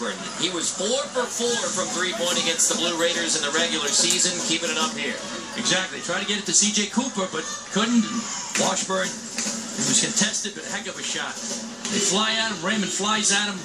Washburn. He was four for four from three-point against the Blue Raiders in the regular season, keeping it up here. Exactly. Tried to get it to C.J. Cooper, but couldn't. Washburn, it was contested, but heck of a shot. They fly at him. Raymond flies at him.